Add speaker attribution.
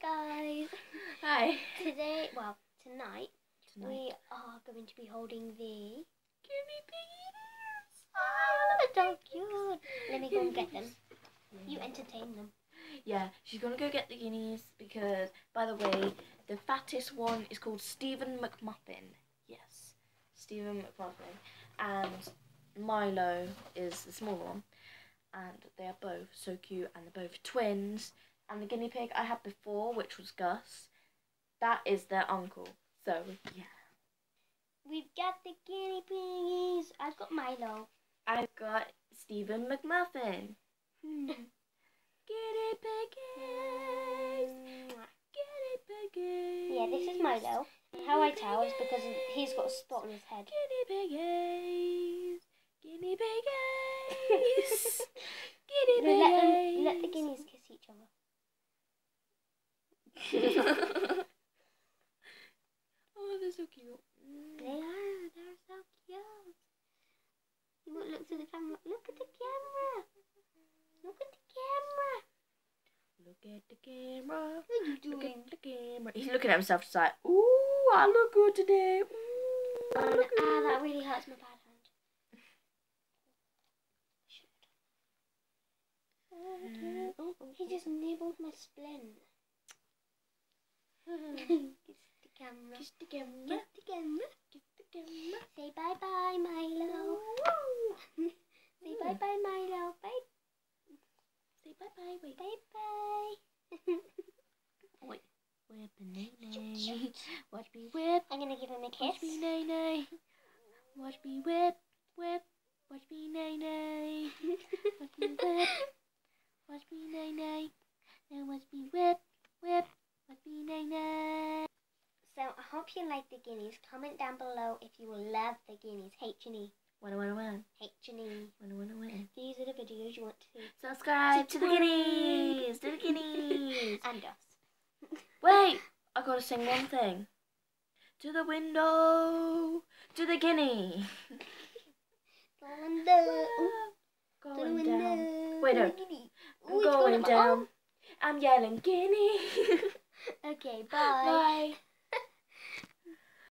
Speaker 1: Hey guys!
Speaker 2: Hi.
Speaker 1: Today, well, tonight,
Speaker 2: Tonight.
Speaker 1: we are going to be holding the.
Speaker 2: Guinea pigs.
Speaker 1: Ah, oh, they're so cute! Let me go and get them. You entertain them.
Speaker 2: Yeah, she's gonna go get the guineas because, by the way, the fattest one is called Stephen McMuffin. Yes, Stephen McMuffin, and Milo is the smaller one, and they are both so cute, and they're both twins. And the guinea pig I had before, which was Gus, that is their uncle. So yeah,
Speaker 1: We've got the guinea pigs. I've got Milo.
Speaker 2: I've got Stephen McMuffin.
Speaker 1: Hmm.
Speaker 2: Guinea piggies, guinea piggies.
Speaker 1: yeah, this is Milo. How I tell is because he's got a spot on his head.
Speaker 2: Guinea piggies, guinea piggies, guinea
Speaker 1: No, let, them,
Speaker 2: piggies.
Speaker 1: let the guineas kiss each other.
Speaker 2: Oh, they're so cute.
Speaker 1: They are. They're so cute. You won't look to the camera. Look at the camera. Look at the camera.
Speaker 2: Look at the camera.
Speaker 1: What are you
Speaker 2: Look
Speaker 1: doing?
Speaker 2: at the camera. He's looking at himself, just like, ooh, I look good today. Ooh, I
Speaker 1: Um,
Speaker 2: look
Speaker 1: ah, that really hurts my bad hand.
Speaker 2: Mm, oh, oh,
Speaker 1: He just nibbled my splint.
Speaker 2: Oh.
Speaker 1: Kiss the camera.
Speaker 2: Kiss the camera.
Speaker 1: Kiss the camera.
Speaker 2: Kiss the camera.
Speaker 1: Say bye bye, Milo. Say bye bye, Milo. Bye
Speaker 2: Say bye bye. Wait.
Speaker 1: bye bye.
Speaker 2: Wait. Whip the nay nay. Watch me whip.
Speaker 1: I'm gonna give him a
Speaker 2: Watch me
Speaker 1: kiss.
Speaker 2: nay nay. Watch me whip. Whip. Watch me nay nay. Watch me whip.
Speaker 1: So I hope you like the guineas. Comment down below if you love the guineas. H and E.
Speaker 2: Wanna wanna wanna.
Speaker 1: H and E.
Speaker 2: Wanna wanna wanna.
Speaker 1: These are the videos you want to see.
Speaker 2: Subscribe to the guineas. To the guineas.
Speaker 1: And us.
Speaker 2: Wait, I gotta sing one thing. To the window, to the guinea.
Speaker 1: Go on the. ooh, to
Speaker 2: Going down. Wait, no.
Speaker 1: to.
Speaker 2: I'm
Speaker 1: going
Speaker 2: going
Speaker 1: my
Speaker 2: down. I'm yelling guinea.
Speaker 1: Okay, bye.
Speaker 2: Bye.